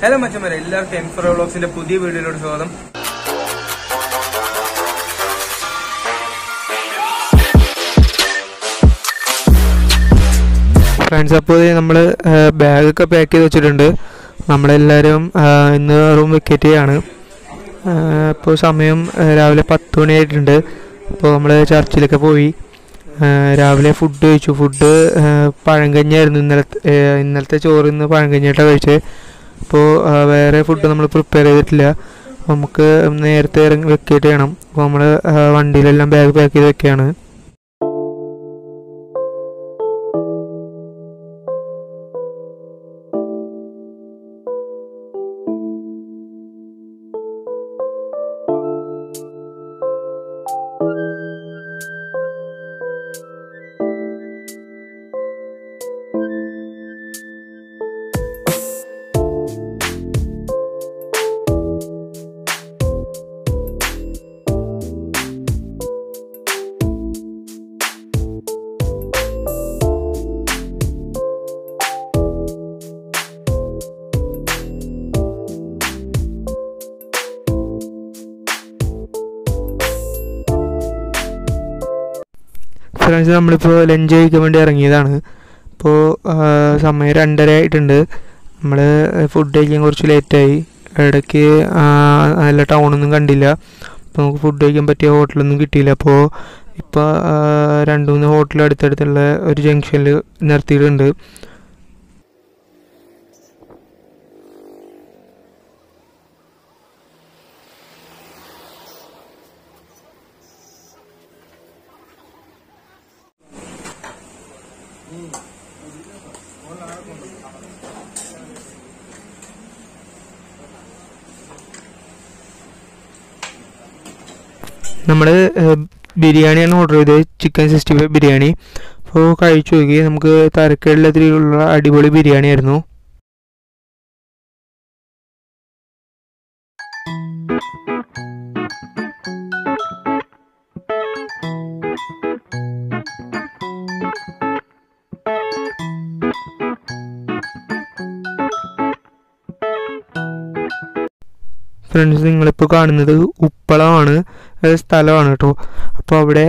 Hello മച്ചന്മാരെ എല്ലാവർക്കും എംഫ്രോ വ്ളോഗ്സിന്റെ പുതിയ വീഡിയോയിലോട് സ്വാഗതം. ഫ്രണ്ട്സ് അപ്പോൾ നമ്മൾ ബാഗൊക്കെ പാക്ക് ചെയ്ത് വെച്ചിട്ടുണ്ട്. നമ്മളെല്ലാവരും ഇന്ന് റൂം വെക്കേറ്റ് ചെയ്യാണ്. ഇപ്പോൾ സമയം രാവിലെ പത്ത് മണിയായിട്ടുണ്ട്. അപ്പോൾ നമ്മൾ ചർച്ചിലൊക്കെ പോയി രാവിലെ ഫുഡ് കഴിച്ചു. ഫുഡ് പഴങ്കഞ്ഞായിരുന്നു ഇന്നലത്തെ ഇന്നലത്തെ ചോറ് ഇന്ന് പഴങ്കഞ്ഞായിട്ടാണ് കഴിച്ചത്. അപ്പോൾ വേറെ ഫുഡ് നമ്മൾ പ്രിപ്പയർ ചെയ്തിട്ടില്ല. നമുക്ക് നേരത്തെ ഇറങ്ങി വെക്കേറ്റ് ചെയ്യണം. അപ്പോൾ നമ്മൾ വണ്ടിയിലെല്ലാം ബാഗ് പാക്ക് ചെയ്ത് വെക്കുകയാണ് ഫ്രണ്ട്സ് നമ്മളിപ്പോൾ ലഞ്ച് കഴിക്കാൻ വേണ്ടി ഇറങ്ങിയതാണ്. ഇപ്പോൾ സമയം രണ്ടര ആയിട്ടുണ്ട്. നമ്മൾ ഫുഡ് കഴിക്കാൻ കുറച്ച് ലേറ്റായി ഇടയ്ക്ക് നല്ല ടൗണൊന്നും കണ്ടില്ല. അപ്പോൾ നമുക്ക് ഫുഡ് കഴിക്കാൻ പറ്റിയ ഹോട്ടലൊന്നും കിട്ടിയില്ല. അപ്പോൾ ഇപ്പോൾ രണ്ട് മൂന്ന് ഹോട്ടൽ അടുത്തടുത്തുള്ള ഒരു ജംഗ്ഷനിൽ നിർത്തിയിട്ടുണ്ട്. നമ്മൾ ബിരിയാണിയാണ് ഓർഡർ ചെയ്തത്. Chicken sixty five biryani. അപ്പോൾ കഴിച്ചു നോക്കി. നമുക്ക് തരക്കേടില്ലാത്ത അടിപൊളി ബിരിയാണി ആയിരുന്നു ഫ്രണ്ട്സ് നിങ്ങളിപ്പോൾ കാണുന്നത് ഉപ്പളമാണ് സ്ഥലമാണ് കേട്ടോ അപ്പോൾ അവിടെ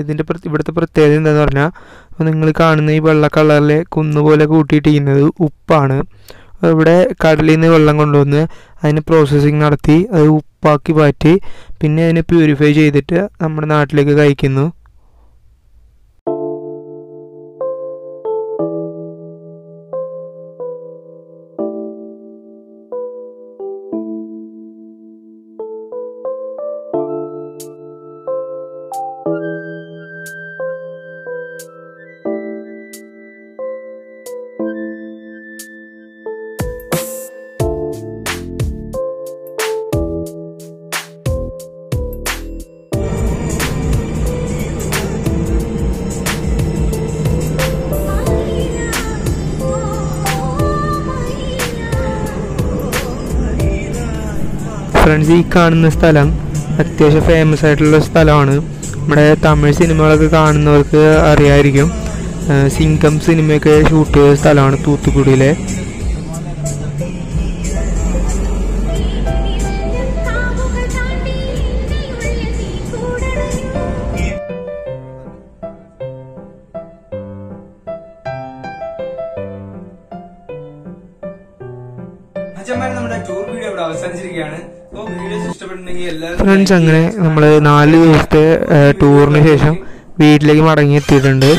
ഇതിന്റെ ഇവിടുത്തെ പ്രത്യേകത എന്താണെന്ന് പറഞ്ഞാൽ അപ്പോൾ നിങ്ങൾ കാണുന്ന ഈ വെള്ള കളറിലെ കുന്ന് പോലെ കൂട്ടിയിട്ടിരിക്കുന്നത് ഉപ്പാണ്. ഇവിടെ കടലിൽ നിന്ന് വെള്ളം കൊണ്ടുവന്ന് അതിന് പ്രോസസ്സിങ് നടത്തി അത് ഉപ്പാക്കി മാറ്റി പിന്നെ അതിനെ പ്യൂരിഫൈ ചെയ്തിട്ട് നമ്മുടെ നാട്ടിലേക്ക് കഴിക്കുന്നു. ഫ്രണ്ട്സ് ഈ കാണുന്ന സ്ഥലം അത്യാവശ്യം ഫേമസ് ആയിട്ടുള്ള സ്ഥലമാണ്. നമ്മുടെ തമിഴ് സിനിമകളൊക്കെ കാണുന്നവർക്ക് അറിയായിരിക്കും. സിംഗം സിനിമയൊക്കെ ഷൂട്ട് ചെയ്ത സ്ഥലമാണ് തൂത്തുക്കുടിയിലെ. നമ്മുടെ ടൂർ വീഡിയോ ഇവിടെ അവസാനിച്ചിരിക്കുകയാണ്. ഫ്രണ്ട്സ് അങ്ങനെ നമ്മൾ നാല് ദിവസത്തെ ടൂറിന് ശേഷം വീട്ടിലേക്ക് മടങ്ങിയെത്തിയിട്ടുണ്ട്.